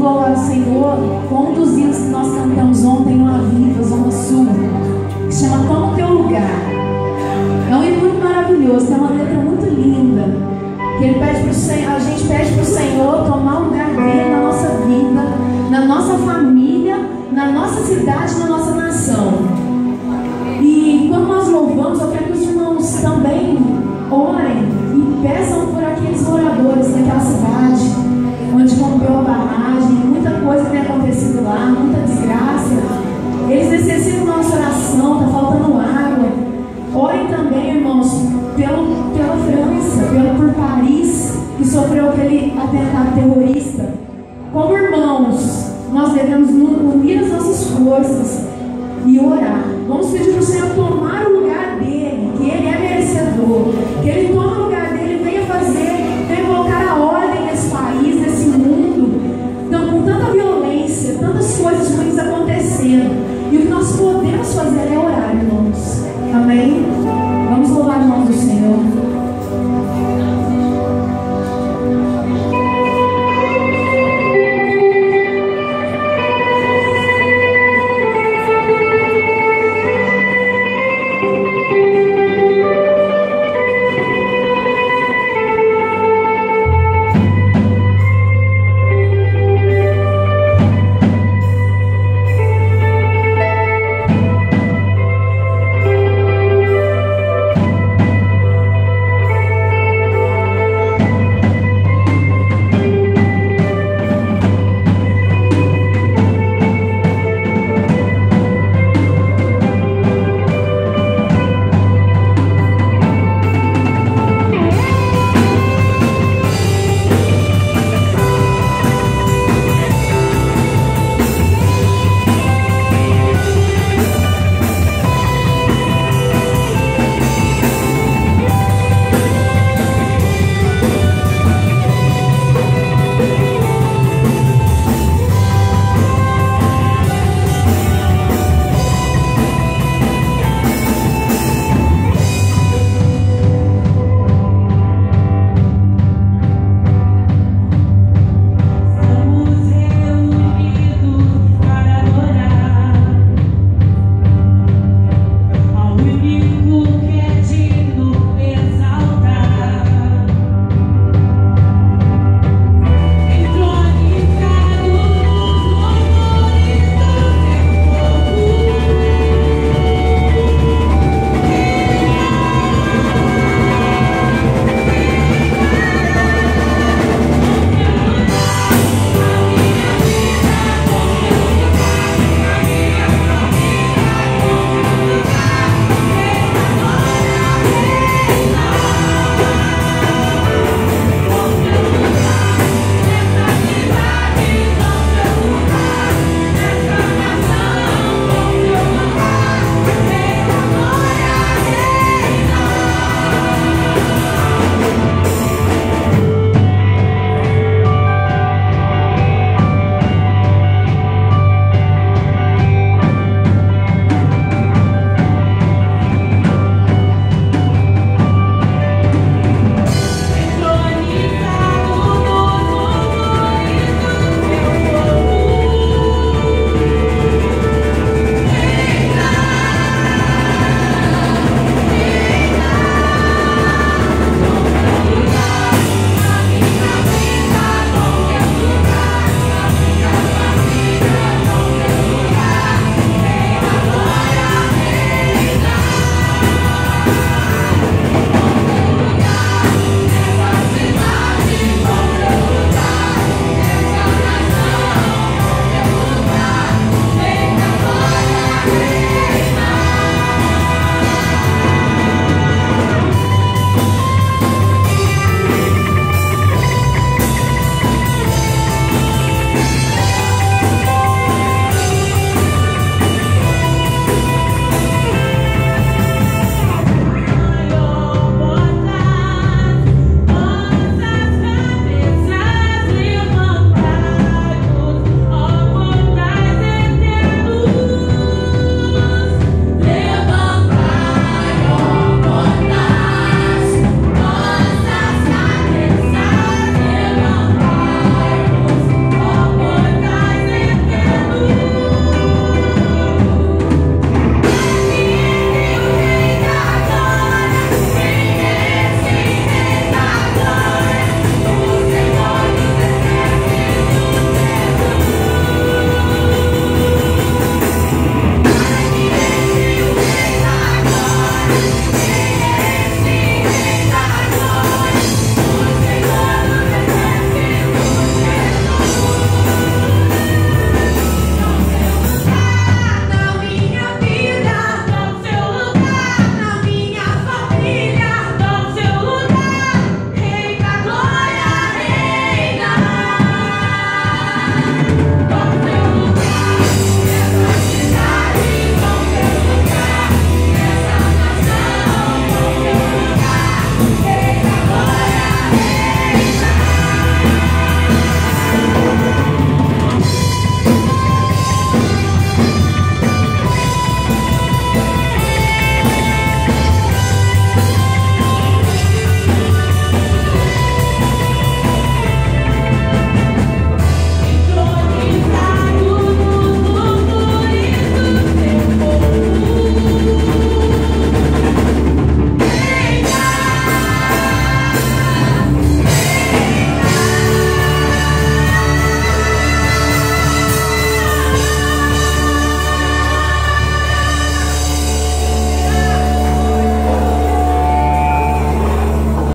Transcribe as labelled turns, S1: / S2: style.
S1: vamos louvar o Senhor um hinos que nós cantamos ontem no Aviva, Zona Sul, que chama Como Teu Lugar. É um hino muito maravilhoso, tem uma letra muito linda. Que ele pede pro Senhor, a gente pede para o Senhor tomar o lugar dele na nossa vida, na nossa família, na nossa cidade, na nossa atentado terrorista. Como irmãos, nós devemos unir as nossas forças